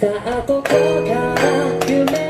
さあここから夢。